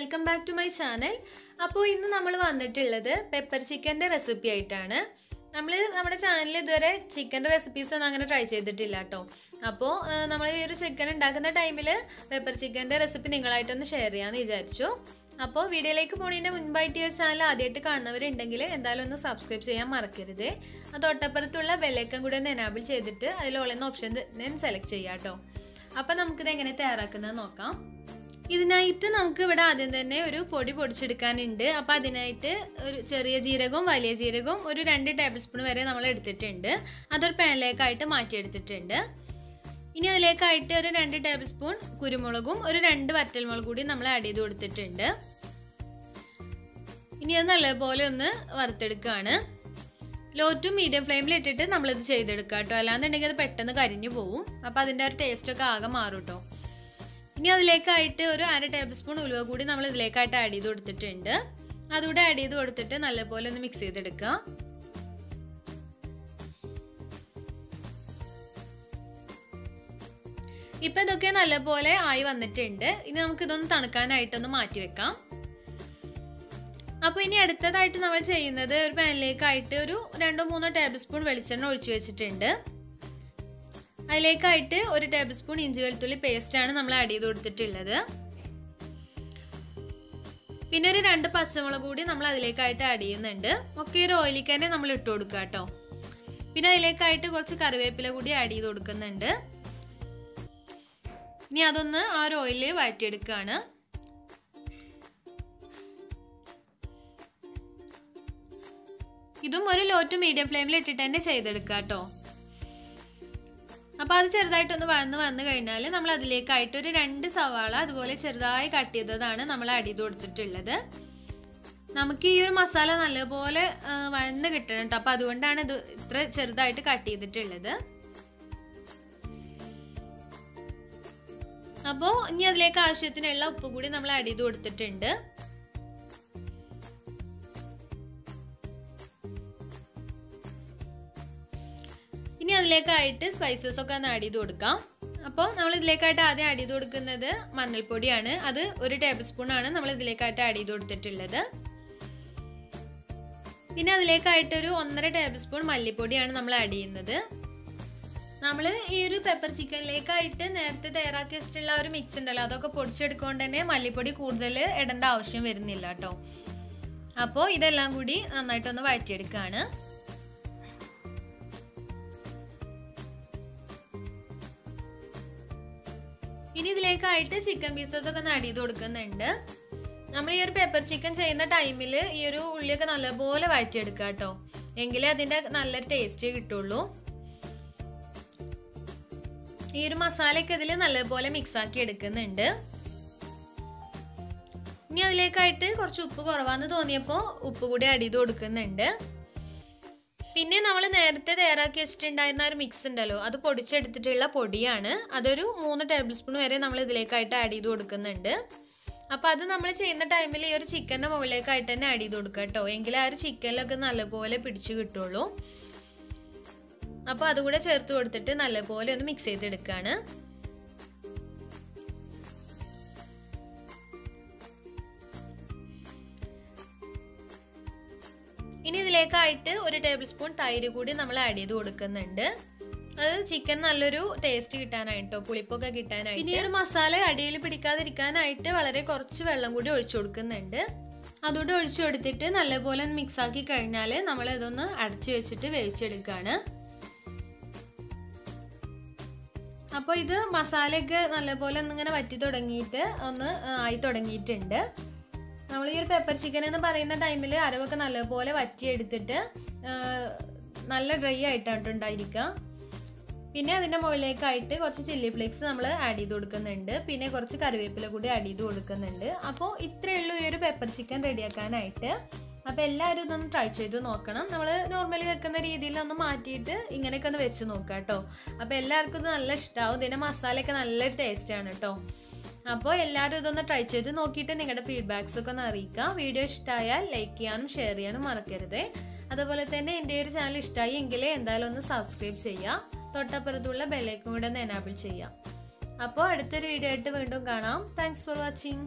Welcome back to my channel. അപ്പോൾ ഇന്ന് നമ്മൾ വന്നിട്ടുള്ളത് പെപ്പർ ചിക്കന്റെ റെസിപ്പി ആയിട്ടാണ്. നമ്മൾ നമ്മുടെ ചാനലിൽ ഇതുവരെ ചിക്കന്റെ റെസിപ്പീസ് ഒന്നും അങ്ങനെ ട്രൈ ചെയ്തിട്ടില്ല കേട്ടോ. അപ്പോൾ നമ്മൾ ഈ ഒരു ചിക്കൻ ഉണ്ടാക്കുന്ന ടൈമിൽ പെപ്പർ ചിക്കന്റെ റെസിപ്പി നിങ്ങളായിട്ടൊന്ന് ഷെയർ ചെയ്യാമെന്ന് വിചാരിച്ചു. അപ്പോൾ വീഡിയോയിലേക്ക് പോണതിന്റെ മുൻപായിട്ട് ഈ ചാനൽ ആദ്യമായിട്ട് കാണുന്നവരുണ്ടെങ്കിൽ എന്തായാലും ഒന്ന് സബ്സ്ക്രൈബ് ചെയ്യാൻ മറക്കരുത്. അത് തൊട്ടപ്പുറത്തുള്ള ബെല്ലൈക്കൻ കൂടെ ഒന്ന് എനാബിൾ ചെയ്തിട്ട് അതിൽ ഓളുന്ന ഓപ്ഷൻ ഞാൻ സെലക്ട് ചെയ്യാം കേട്ടോ. അപ്പോൾ നമുക്കിത് എങ്ങനെ തയ്യാറാക്കുന്നത് നോക്കാം. ഇതിനായിട്ട് നമുക്ക് ഇവിടെ ആദ്യം തന്നെ ഒരു പൊടി പൊടിച്ചെടുക്കാനുണ്ട്. അപ്പോൾ അതിനായിട്ട് ഒരു ചെറിയ ജീരകവും വലിയ ജീരകവും ഒരു രണ്ട് ടേബിൾ സ്പൂൺ വരെ നമ്മൾ എടുത്തിട്ടുണ്ട്. അതൊരു പാനിലേക്കായിട്ട് മാറ്റിയെടുത്തിട്ടുണ്ട്. ഇനി അതിലേക്കായിട്ട് ഒരു രണ്ട് ടേബിൾ സ്പൂൺ കുരുമുളകും ഒരു രണ്ട് വറ്റൽമുളക് കൂടി നമ്മൾ ആഡ് ചെയ്ത് കൊടുത്തിട്ടുണ്ട്. ഇനി അത് നല്ലപോലെ ഒന്ന് വറുത്തെടുക്കുകയാണ് ലോ ടു മീഡിയം ഫ്ലെയിമിൽ ഇട്ടിട്ട് നമ്മളിത് ചെയ്തെടുക്കാം കേട്ടോ അല്ലാന്നുണ്ടെങ്കിൽ അത് പെട്ടെന്ന് കരിഞ്ഞു പോവും. അപ്പോൾ അതിന്റെ ഒരു ടേസ്റ്റൊക്കെ ആകെ മാറും കേട്ടോ ഇനി അതിലേക്കായിട്ട് ഒരു അര ടേബിൾ സ്പൂൺ ഉലുവ കൂടി നമ്മൾ ഇതിലേക്കായിട്ട് ആഡ് ചെയ്ത് കൊടുത്തിട്ടുണ്ട്. അതുകൂടെ ആഡ് ചെയ്ത് കൊടുത്തിട്ട് നല്ലപോലെ ഒന്ന് മിക്സ് ചെയ്തെടുക്കുക ഇപ്പം ഇതൊക്കെ നല്ലപോലെ ആയി വന്നിട്ടുണ്ട്. ഇനി നമുക്ക് ഇതൊന്ന് തണുക്കാനായിട്ടൊന്ന് മാറ്റി വെക്കാം. അപ്പോൾ ഇനി അടുത്തതായിട്ട് നമ്മൾ ചെയ്യുന്നത് ഒരു പാനിലേക്കായിട്ട് ഒരു രണ്ടോ മൂന്നോ ടേബിൾ സ്പൂൺ വെളിച്ചെണ്ണ ഒഴിച്ചു വെച്ചിട്ടുണ്ട്. അതിലേക്കായിട്ട് ഒരു ടേബിൾ സ്പൂൺ ഇഞ്ചി വെളുത്തുള്ളി പേസ്റ്റാണ് നമ്മൾ ആഡ് ചെയ്ത് കൊടുത്തിട്ടുള്ളത്. പിന്നെ ഒരു രണ്ട് പച്ചമുളക് കൂടി നമ്മൾ അതിലേക്കായിട്ട് ആഡ് ചെയ്യുന്നുണ്ട്. ഒക്കെ ഒരു ഓയിലിക്ക് തന്നെ നമ്മൾ ഇട്ട് കൊടുക്കുക കേട്ടോ. പിന്നെ അതിലേക്കായിട്ട് കുറച്ച് കറിവേപ്പില കൂടി ആഡ് ചെയ്ത് കൊടുക്കുന്നുണ്ട്. ഇനി അതൊന്ന് ആ ഒരു ഓയിലിൽ വഴറ്റിയെടുക്കുകയാണ്. ഇതും ഒരു ലോ ടു മീഡിയം ഫ്ലെയിമിൽ ഇട്ടിട്ട് തന്നെ ചെയ്തെടുക്കുക കേട്ടോ. അപ്പോൾ അത് ചെറുതായിട്ടൊന്ന് വന്ന് വന്നു കഴിഞ്ഞാൽ നമ്മൾ അതിലേക്കായിട്ട് ഒരു രണ്ട് സവാള അതുപോലെ ചെറുതായി കട്ട് ചെയ്തതാണ് നമ്മൾ അടി കൊടുത്തിട്ടുള്ളത്. നമുക്ക് ഈ ഒരു മസാല നല്ലപോലെ വഴന്ന് കിട്ടണം കേട്ടോ അപ്പോൾ അതുകൊണ്ടാണ് ഇത് ഇത്ര ചെറുതായിട്ട് കട്ട് ചെയ്തിട്ടുള്ളത്. അപ്പോൾ ഇനി അതിലേക്ക് ആവശ്യത്തിനുള്ള ഉപ്പ് കൂടി നമ്മൾ ആഡ് കൊടുത്തിട്ടുണ്ട്. അതിലേക്കായിട്ട് സ്പൈസസ് ഒക്കെ ഒന്ന് ആഡ് ചെയ്ത് കൊടുക്കാം. അപ്പോൾ നമ്മൾ ഇതിലേക്കായിട്ട് ആദ്യം ആഡ് ചെയ്ത് കൊടുക്കുന്നത് മഞ്ഞൾപ്പൊടിയാണ്. അത് ഒരു ടേബിൾ സ്പൂൺ ആണ് നമ്മൾ ഇതിലേക്കായിട്ട് ആഡ് ചെയ്ത് കൊടുത്തിട്ടുള്ളത്. പിന്നെ അതിലേക്കായിട്ട് ഒരു ഒന്നര ടേബിൾ സ്പൂൺ മല്ലിപ്പൊടിയാണ് നമ്മൾ ആഡ് ചെയ്യുന്നത്. നമ്മൾ ഈ ഒരു പെപ്പർ ചിക്കനിലേക്കായിട്ട് നേരത്തെ തയ്യാറാക്കി വെച്ചിട്ടുള്ള ഒരു മിക്സ് ഉണ്ടല്ലോ അതൊക്കെ പൊടിച്ചെടുക്കൊണ്ട് തന്നെ മല്ലിപ്പൊടി കൂടുതൽ ഇടേണ്ട ആവശ്യം വരുന്നില്ല കേട്ടോ. അപ്പോൾ ഇതെല്ലാം കൂടി നന്നായിട്ടൊന്ന് വഴറ്റിയെടുക്കുകയാണ് ഇനി ഇതിലേക്കായിട്ട് ചിക്കൻ പീസസ് ഒക്കെ ഒന്ന് ചെയ്ത് കൊടുക്കുന്നുണ്ട്. നമ്മൾ ഈ ഒരു പെപ്പർ ചിക്കൻ ചെയ്യുന്ന ടൈമിൽ ഈ ഒരു ഉള്ളിയൊക്കെ നല്ലപോലെ വഴറ്റിയെടുക്കുക കേട്ടോ. എങ്കിലേ അതിന്റെ നല്ലൊരു ടേസ്റ്റ് കിട്ടുള്ളൂ. ഈ ഒരു മസാലയൊക്കെ ഇതിൽ നല്ലപോലെ മിക്സ് ആക്കി എടുക്കുന്നുണ്ട്. ഇനി അതിലേക്കായിട്ട് കുറച്ച് ഉപ്പ് കുറവാന്ന് തോന്നിയപ്പോൾ ഉപ്പ് കൂടി ചെയ്ത് കൊടുക്കുന്നുണ്ട്. പിന്നെ നമ്മൾ നേരത്തെ തയ്യാറാക്കി വെച്ചിട്ടുണ്ടായിരുന്ന ഒരു മിക്സ് ഉണ്ടല്ലോ അത് പൊടിച്ചെടുത്തിട്ടുള്ള പൊടിയാണ്. അതൊരു മൂന്ന് ടേബിൾ സ്പൂൺ വരെ നമ്മൾ ഇതിലേക്കായിട്ട് ആഡ് ചെയ്ത് കൊടുക്കുന്നുണ്ട്. അപ്പോൾ അത് നമ്മൾ ചെയ്യുന്ന ടൈമിൽ ഈ ഒരു ചിക്കന്റെ മുകളിലേക്കായിട്ട് തന്നെ ആഡ് ചെയ്ത് കൊടുക്കുക കേട്ടോ. എങ്കിൽ ആ ഒരു ചിക്കനിലൊക്കെ നല്ലപോലെ പിടിച്ച് കിട്ടുള്ളൂ. അപ്പോൾ അതുകൂടെ ചേർത്ത് കൊടുത്തിട്ട് നല്ലപോലെ ഒന്ന് മിക്സ് ചെയ്തെടുക്കുകയാണ് ഇനി ഇതിലേക്കായിട്ട് ഒരു ടേബിൾ സ്പൂൺ തൈര് കൂടി നമ്മൾ ആഡ് ചെയ്ത് കൊടുക്കുന്നുണ്ട്. അത് ചിക്കൻ നല്ലൊരു ടേസ്റ്റ് കിട്ടാനായിട്ടോ പുളിപ്പൊക്കെ കിട്ടാനായിട്ട്. ഇനി ഒരു മസാല അടിയിൽ പിടിക്കാതിരിക്കാനായിട്ട് വളരെ കുറച്ച് വെള്ളം കൂടി ഒഴിച്ചു കൊടുക്കുന്നുണ്ട്. അതുകൂടെ ഒഴിച്ചു കൊടുത്തിട്ട് നല്ലപോലെ മിക്സ് ആക്കി കഴിഞ്ഞാൽ നമ്മൾ ഇതൊന്ന് അടച്ചു വെച്ചിട്ട് വേവിച്ചെടുക്കുകയാണ് അപ്പോൾ ഇത് മസാലയൊക്കെ നല്ലപോലെ ഒന്നിങ്ങനെ വറ്റി തുടങ്ങിയിട്ട് ഒന്ന് ആയി തുടങ്ങിയിട്ടുണ്ട്. നമ്മൾ ഈ ഒരു പെപ്പർ ചിക്കൻ എന്ന് പറയുന്ന ടൈമിൽ അരവൊക്കെ നല്ലപോലെ വറ്റിയെടുത്തിട്ട് നല്ല ഡ്രൈ ആയിട്ടാണ് പിന്നെ അതിന്റെ മുകളിലേക്കായിട്ട് കുറച്ച് ചില്ലി ഫ്ലേക്സ് നമ്മൾ ആഡ് ചെയ്ത് കൊടുക്കുന്നുണ്ട്. പിന്നെ കുറച്ച് കറിവേപ്പില കൂടി ആഡ് ചെയ്ത് കൊടുക്കുന്നുണ്ട്. അപ്പോൾ ഇത്രയേ ഉള്ളൂ ഈ ഒരു പെപ്പർ ചിക്കൻ റെഡിയാക്കാനായിട്ട്. അപ്പോൾ എല്ലാവരും ഇതൊന്ന് ട്രൈ ചെയ്ത് നോക്കണം. നമ്മൾ നോർമലി വെക്കുന്ന രീതിയിൽ ഒന്ന് മാറ്റിയിട്ട് ഇങ്ങനെയൊക്കെ ഒന്ന് വെച്ച് നോക്കാം കേട്ടോ അപ്പോൾ എല്ലാവർക്കും ഇത് നല്ല ഇഷ്ടമാവും ഇതിന്റെ മസാലയൊക്കെ നല്ല ടേസ്റ്റാണ് കേട്ടോ അപ്പോൾ എല്ലാവരും ഇതൊന്ന് ട്രൈ ചെയ്ത് നോക്കിയിട്ട് നിങ്ങളുടെ ഫീഡ്ബാക്സ് ഒക്കെ ഒന്ന് അറിയിക്കാം. വീഡിയോ ഇഷ്ടമായാൽ ലൈക്ക് ചെയ്യാനും ഷെയർ ചെയ്യാനും മറക്കരുത്. അതുപോലെ തന്നെ എന്റെ ഒരു ചാനൽ ഇഷ്ടമായി എങ്കിൽ എന്തായാലും ഒന്ന് സബ്സ്ക്രൈബ് ചെയ്യുക തൊട്ടപ്പുറത്തുള്ള ബെല്ലൈക്കും കൂടെ ഒന്ന് എനാബിൾ ചെയ്യാം. അപ്പോൾ അടുത്തൊരു വീഡിയോ ആയിട്ട് വീണ്ടും കാണാം. Thanks for watching